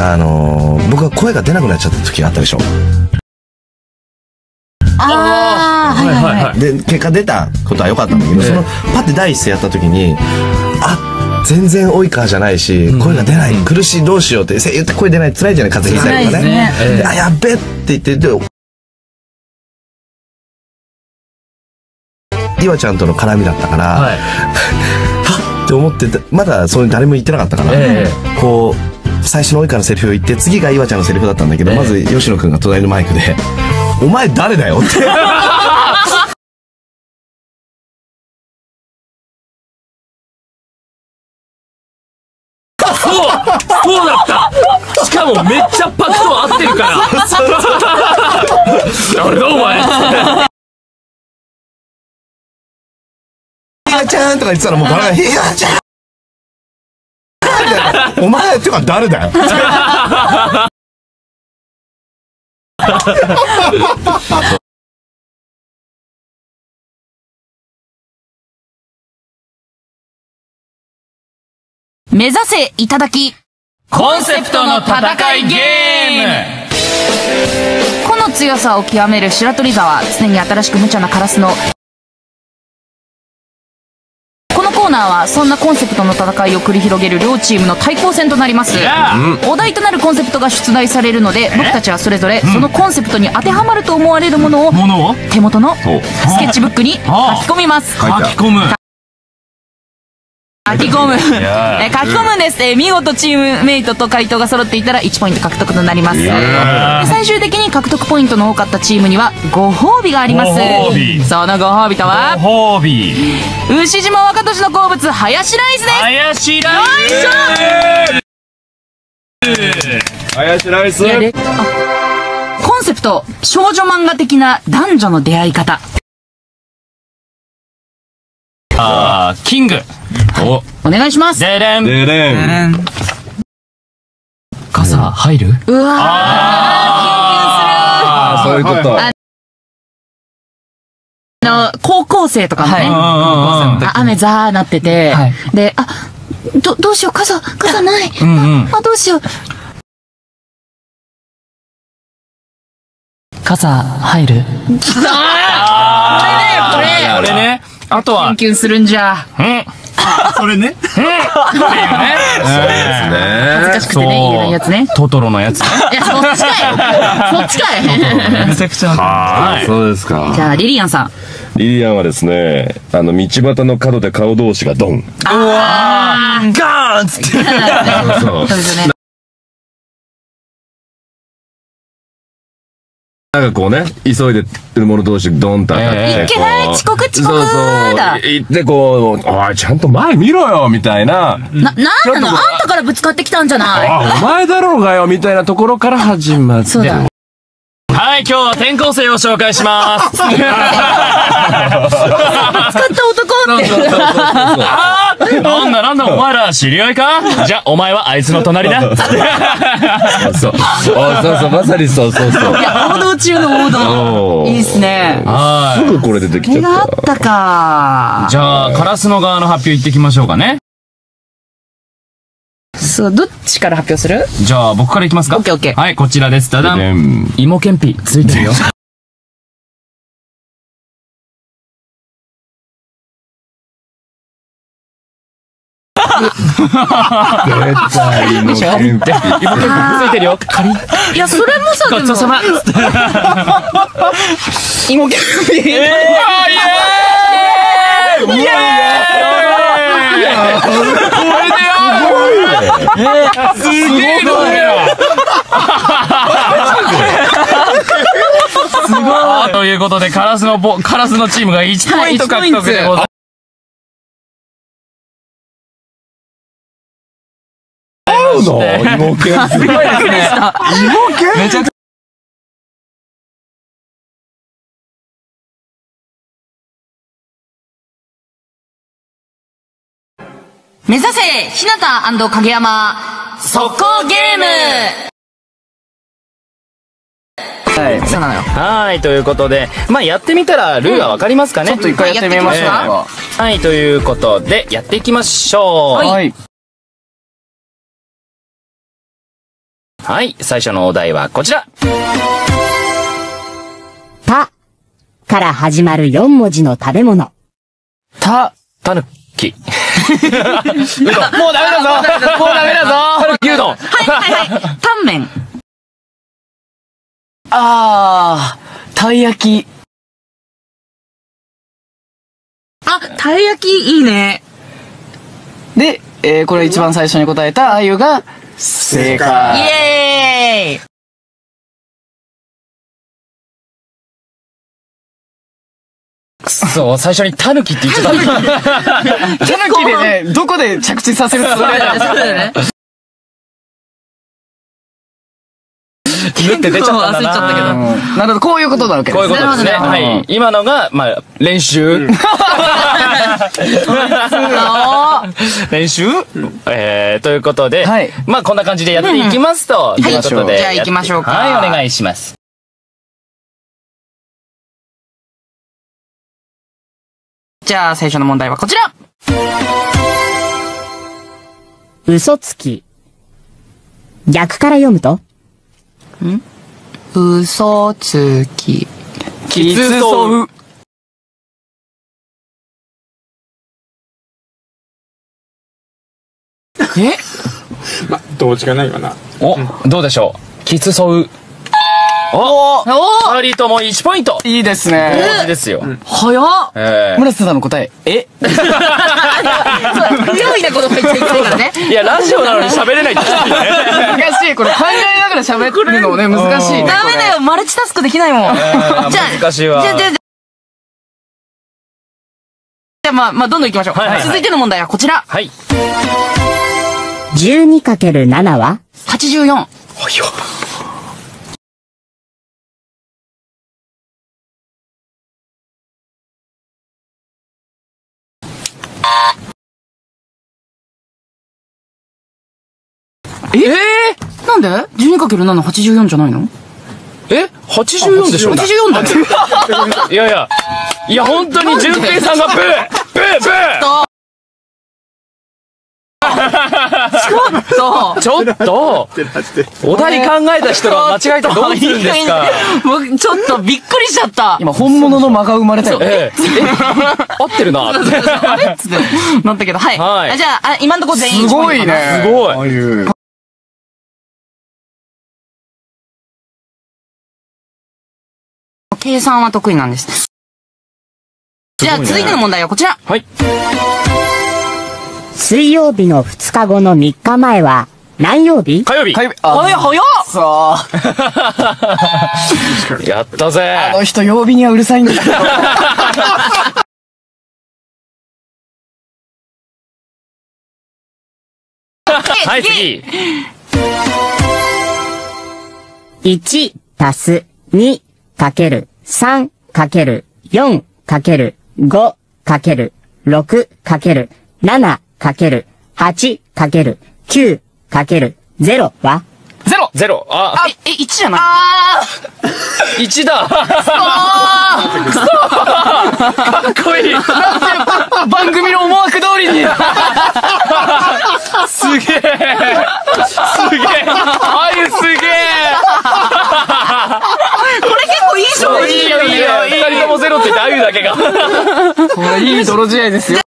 あのー僕が声が出なくなっちゃった時があったでしょ。ああ、はいはいはい。で、結果出たことは良かったんだけど、その、パッて第一声やった時に、あ、全然多いかじゃないし、声が出ない、苦しい、どうしようって、声優って声出ない、辛いじゃない、風邪ひいたりとかね。辛いであ、やっべって言って、で、岩ちゃんとの絡みだったから、はい。はっって思ってた、まだそういう誰も言ってなかったから、え。こう、最初の及川のセリフを言って、次が岩ちゃんのセリフだったんだけど、ええ。まず吉野くんが隣のマイクで、お前誰だよって。そうそうだった。しかもめっちゃパクと合ってるから。誰だお前。岩ちゃんとか言ってたらもうバラが、岩ちゃんお前ってか誰だよ目指せいただき。コンセプトの戦いゲーム個の強さを極める白鳥沢。常に新しく無茶なカラスの。コーナーはそんなコンセプトの戦いを繰り広げる両チームの対抗戦となります。お題となるコンセプトが出題されるので僕たちはそれぞれそのコンセプトに当てはまると思われるものをものを？手元のスケッチブックに書き込みます。書き込む書き込む。えー書き込むんです。えー見事チームメイトと回答が揃っていたら1ポイント獲得となります。で最終的に獲得ポイントの多かったチームにはご褒美があります。そのご褒美とは、ご褒美牛島若年の好物、ハヤシライスです。林ラ林ライスコンセプト、少女漫画的な男女の出会い方。あーキング。お。お願いします。でれん。でれん。傘入る？うわあそういうこと。ああの、高校生とかもね。あ雨ザーなってて、はい。で、あ、ど、どうしよう、傘、傘ない。うんうん。あ、どうしよう。傘入る？あー。これね、これ。これねあとはキュンキュンするんじゃ。うん。それね。っていうね。恥ずかしくてね、言えないやつね。トトロのやつね。いや、そっちかい。そっちかい。めちゃくちゃはい。そうですか。じゃあ、リリアンさん。リリアンはですねあの道端の角で顔同士がドン。ガーンっつって。そう。そうですよね。なんかこうね急いでる者同士ドンと当たって、ええ。いけない遅刻遅刻そうそう。だ行ってこうおいちゃんと前見ろよみたいな。な、なんなの？あんたからぶつかってきたんじゃない？あお前だろうがよみたいなところから始まって。そうだ。はい今日は転校生を紹介します。使った男って。なんだなんだお前ら知り合いか？じゃあお前はあいつの隣だ。そう。そうそうそうまさにそうそうそう。いや、王道中の王道。いいっすね。すぐこれ出てきち手があゃっったか。じゃあカラスの側の発表いってきましょうかね。そう、どっちから発表する？じゃあ僕からいきますか？オッケーオッケー。はいこちらです。ダダたでンん芋けんぴついてるよ対の天気ついてるよ。カリッいや、それもさ、でもごちそうさま。芋けんぴ。イエーイ。イエーイ。イエーイこれでよすげえな俺らすごい。ということでカラスのボカラスのチームが1ポイント獲得でございますの芋けんすごいですね。めちゃくちゃ目指せ、日向影山、速攻ゲーム。はい。そうなのよ。はい、ということで、まあやってみたらルールはわかりますかね、ちょっと一回やってみましょうか。はい、ということで、やっていきましょう。はいはい、最初のお題はこちら。たから始まる4文字の食べ物。た、たぬき。もうダメだぞもうダメだぞたぬきうどんはいはいはい。タンメン。あー、たい焼き。あ、たい焼きいいね。で、えー、これ一番最初に答えたあゆが、正イ解。エーイそう、最初にタヌキって言っちゃった。タヌキ でね、どこで着地させるつもりだったそうだよね。縫って出ちゃったんだな。焦っちゃったけどうんなるほど、こういうことなわけですね。こういうことですね。はい。今のが、まあ、練習。練習？えー、ということで、はいまあ、こんな感じでやっていきますと、ということでじゃあ行きましょうかはい、お願いします。じゃあ最初の問題はこちら嘘つき。逆から読むと嘘つき。きつそう。え？まあ、どうしかないわな。お、どうでしょう？きつそう。おお二人とも1ポイントいいですね。同時ですよ。早っえ村瀬さんの答え、え？不用意なこと言っちゃいけないからね。ーいや、ラジオなのに喋れない。難しい。これ考えながら喋るのもね、難しいね。ダメだよ、マルチタスクできないもん。じゃあ、難しいわじゃあ、じゃあ、じゃあ、まあ、まあ、どんどん行きましょう。はいはいはい続いての問題はこちら。はい。12×7 は84。え？なんで ?12×7、84じゃないの？え ?84 でしょ ?84 だよ。いやいや、いや、本当に淳平さんがブーブーブーそう。ちょっと、お題考えた人が間違えたらどうするんですか？僕、ちょっとびっくりしちゃった。今、本物の間が生まれたよ。え？え、え、合ってるなって。あれ？っつってなったけど、はい。はいあじゃあ、あ今んとこ全員すごい1ポイントかな。ね。すごい。計算は得意なんです。じゃあ、続いての問題はこちら。はい。水曜日の2日後の3日前は何曜日？火曜日。火曜日あ早っそう。やったぜ。あの人、曜日にはうるさいんですよ。はい、次。1足す2かける3かける4かける5かける6かける7かける8かける9かける0は？ゼロゼロ。あ、え、え、1じゃない？1だ。かっこいい。番組の思惑通りにすげえ。すげえ。あゆすげえ。これ結構いい勝負いいよいいよ。二人ともゼロって言ってあゆだけが。これいい泥試合ですよ。